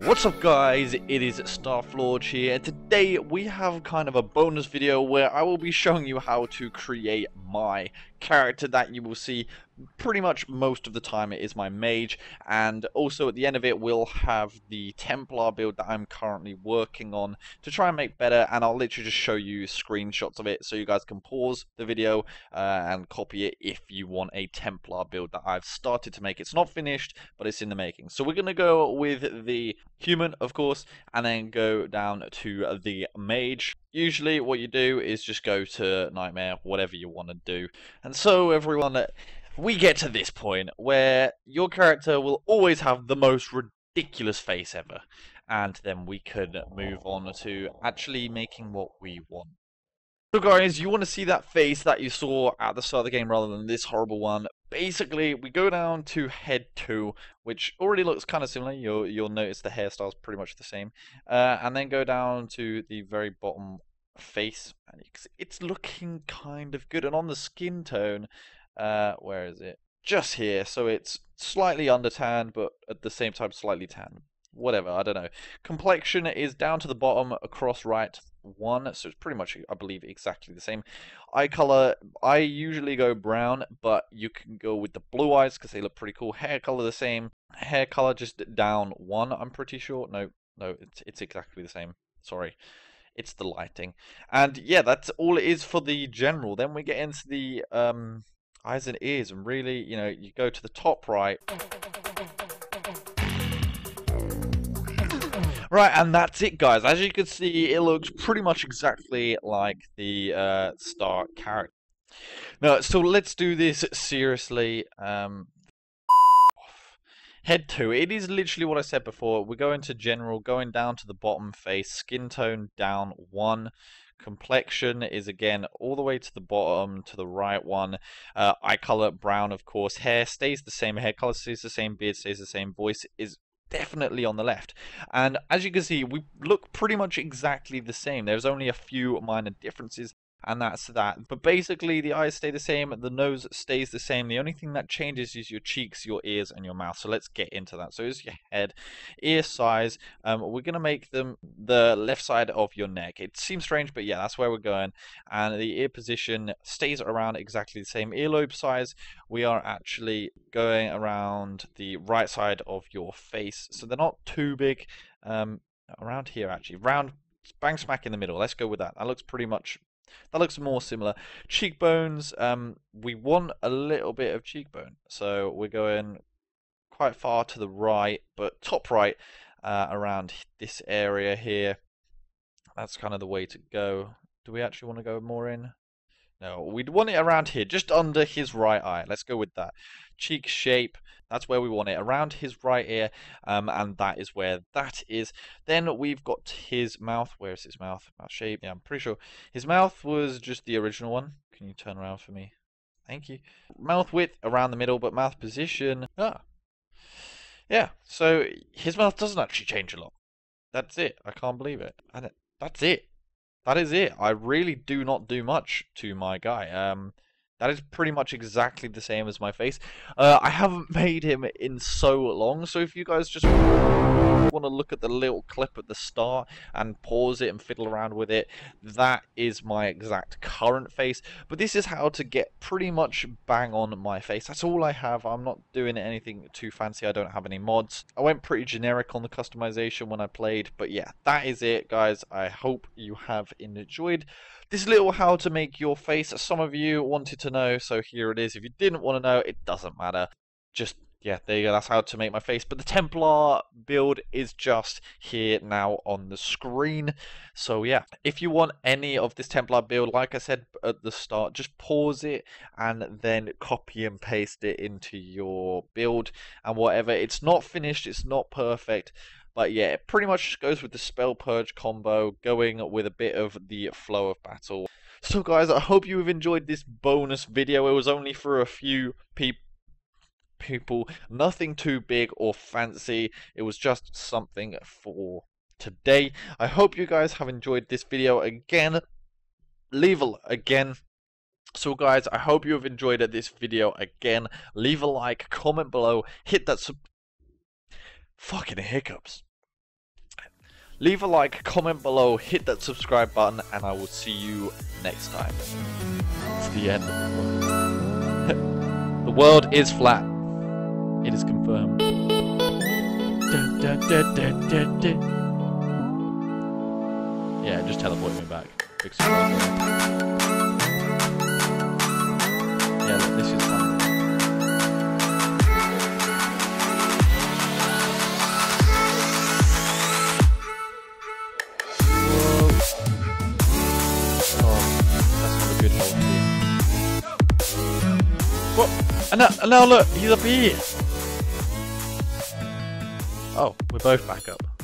What's up guys, it is Starflorge here, and today we have kind of a bonus video where I will be showing you how to create my character that you will see pretty much most of the time it is my mage and also at the end of it we'll have the Templar build that I'm currently working on to try and make better and I'll literally just show you screenshots of it so you guys can pause the video uh, and copy it if you want a Templar build that I've started to make. It's not finished but it's in the making. So we're going to go with the human of course and then go down to the mage usually what you do is just go to nightmare whatever you want to do. And so everyone we get to this point where your character will always have the most ridiculous face ever. And then we could move on to actually making what we want. So guys, you want to see that face that you saw at the start of the game rather than this horrible one. Basically, we go down to head 2, which already looks kind of similar. You'll, you'll notice the hairstyle's pretty much the same. Uh, and then go down to the very bottom face. And it's looking kind of good. And on the skin tone, uh, where is it? Just here. So it's slightly under tan, but at the same time slightly tan whatever, I don't know. Complexion is down to the bottom across right one, so it's pretty much, I believe, exactly the same. Eye color, I usually go brown, but you can go with the blue eyes because they look pretty cool. Hair color the same. Hair color just down one, I'm pretty sure. No, no, it's, it's exactly the same. Sorry. It's the lighting. And yeah, that's all it is for the general. Then we get into the um, eyes and ears, and really, you know, you go to the top right. Right, and that's it, guys. As you can see, it looks pretty much exactly like the uh, start character. No, so let's do this seriously. Um, head to it is literally what I said before. We're going to general, going down to the bottom face, skin tone down one. Complexion is again all the way to the bottom to the right one. Uh, eye color brown, of course. Hair stays the same. Hair color stays the same. Beard stays the same. Voice is definitely on the left. And as you can see, we look pretty much exactly the same. There's only a few minor differences and that's that. But basically, the eyes stay the same, the nose stays the same. The only thing that changes is your cheeks, your ears, and your mouth. So let's get into that. So here's your head, ear size. Um, we're gonna make them the left side of your neck. It seems strange, but yeah, that's where we're going. And the ear position stays around exactly the same. Earlobe size, we are actually going around the right side of your face, so they're not too big. Um, around here actually, round bang smack in the middle. Let's go with that. That looks pretty much that looks more similar. Cheekbones, um, we want a little bit of cheekbone. So we're going quite far to the right, but top right uh, around this area here. That's kind of the way to go. Do we actually want to go more in? No, we'd want it around here, just under his right eye. Let's go with that. Cheek shape, that's where we want it, around his right ear, um, and that is where that is. Then we've got his mouth. Where is his mouth? Mouth shape. Yeah, I'm pretty sure his mouth was just the original one. Can you turn around for me? Thank you. Mouth width around the middle, but mouth position. Ah. Yeah, so his mouth doesn't actually change a lot. That's it. I can't believe it. And that's it that is it. I really do not do much to my guy. Um, that is pretty much exactly the same as my face. Uh, I haven't made him in so long, so if you guys just want to look at the little clip at the start and pause it and fiddle around with it, that is my exact current face. But this is how to get pretty much bang on my face. That's all I have. I'm not doing anything too fancy. I don't have any mods. I went pretty generic on the customization when I played, but yeah, that is it, guys. I hope you have enjoyed this little how to make your face. Some of you wanted to know, so here it is. If you didn't want to know, it doesn't matter. Just yeah, there you go. That's how to make my face. But the Templar build is just here now on the screen. So yeah, if you want any of this Templar build, like I said at the start, just pause it and then copy and paste it into your build and whatever. It's not finished. It's not perfect. But yeah, it pretty much goes with the Spell Purge combo, going with a bit of the flow of battle. So guys, I hope you have enjoyed this bonus video. It was only for a few people people. Nothing too big or fancy. It was just something for today. I hope you guys have enjoyed this video again. Leave a again. So guys, I hope you have enjoyed this video again. Leave a like, comment below, hit that sub. Fucking hiccups. Leave a like, comment below, hit that subscribe button, and I will see you next time. It's the end the world. is flat. It is confirmed. Yeah, just teleport me back. What? And now, and now look, he's up here. Oh, we're both back up.